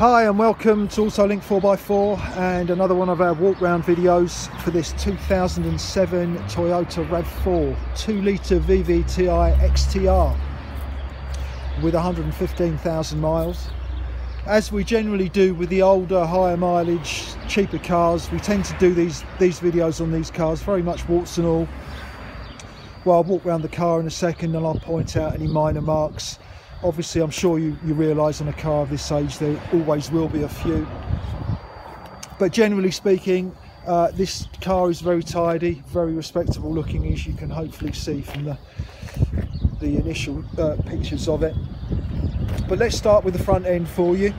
Hi and welcome to AutoLink 4x4 and another one of our walk round videos for this 2007 Toyota RAV4 2 litre VVTi XTR with 115,000 miles. As we generally do with the older, higher mileage, cheaper cars, we tend to do these, these videos on these cars very much warts and all. Well, I'll walk around the car in a second and I'll point out any minor marks obviously I'm sure you, you realise on a car of this age there always will be a few. But generally speaking uh, this car is very tidy very respectable looking as you can hopefully see from the the initial uh, pictures of it. But let's start with the front end for you.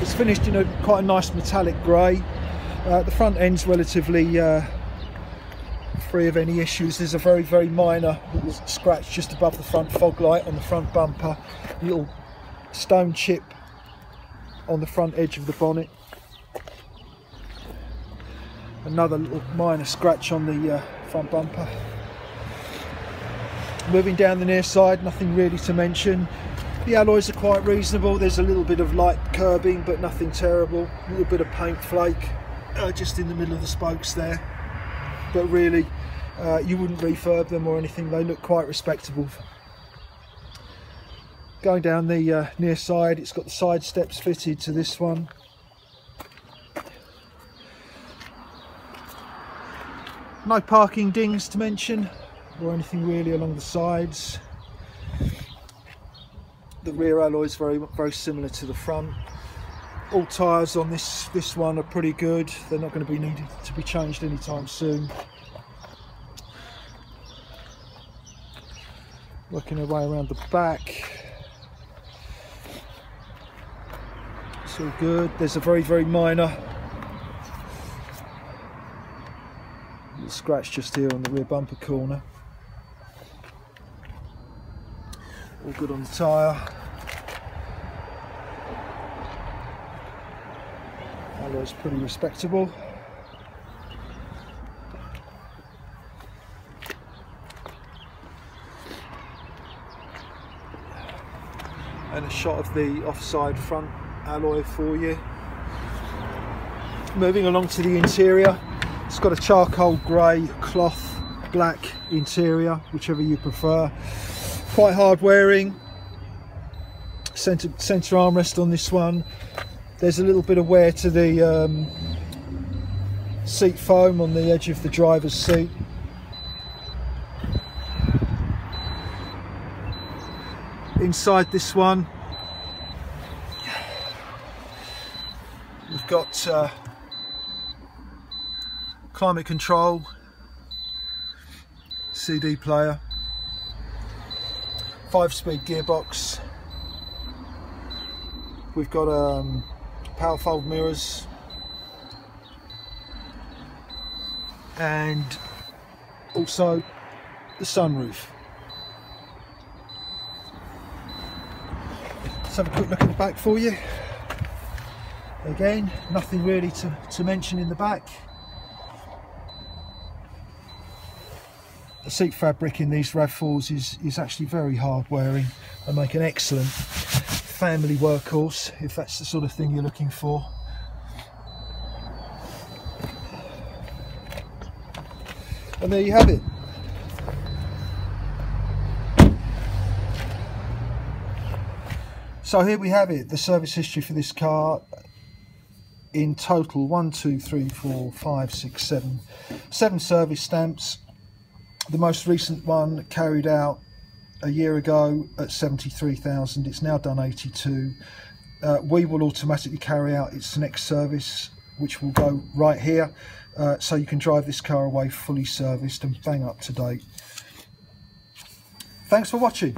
It's finished in a quite a nice metallic grey. Uh, the front end's relatively uh, free of any issues. There's a very, very minor scratch just above the front fog light on the front bumper. Little stone chip on the front edge of the bonnet. Another little minor scratch on the uh, front bumper. Moving down the near side, nothing really to mention. The alloys are quite reasonable. There's a little bit of light curbing, but nothing terrible. A little bit of paint flake uh, just in the middle of the spokes there. But really, uh, you wouldn't refurb them or anything. They look quite respectable. Going down the uh, near side it's got the side steps fitted to this one. No parking dings to mention or anything really along the sides. The rear alloy is very very similar to the front all tyres on this this one are pretty good. They're not going to be needed to be changed anytime soon. Working our way around the back. It's all good. There's a very very minor scratch just here on the rear bumper corner. All good on the tyre alloy's pretty respectable and a shot of the offside front alloy for you. Moving along to the interior, it's got a charcoal grey cloth black interior, whichever you prefer. Quite hard wearing. Centre, centre armrest on this one. There's a little bit of wear to the um, seat foam on the edge of the driver's seat. inside this one we've got uh, climate control CD player five speed gearbox we've got um, power fold mirrors and also the sunroof Let's have a quick look at the back for you. Again, nothing really to, to mention in the back. The seat fabric in these RAV4s is, is actually very hard wearing and make an excellent family workhorse if that's the sort of thing you're looking for. And there you have it. So here we have it, the service history for this car in total one, two, three, four, five, six, seven, seven service stamps. The most recent one carried out a year ago at 73,000. It's now done 82. Uh, we will automatically carry out its next service, which will go right here. Uh, so you can drive this car away fully serviced and bang up to date. Thanks for watching.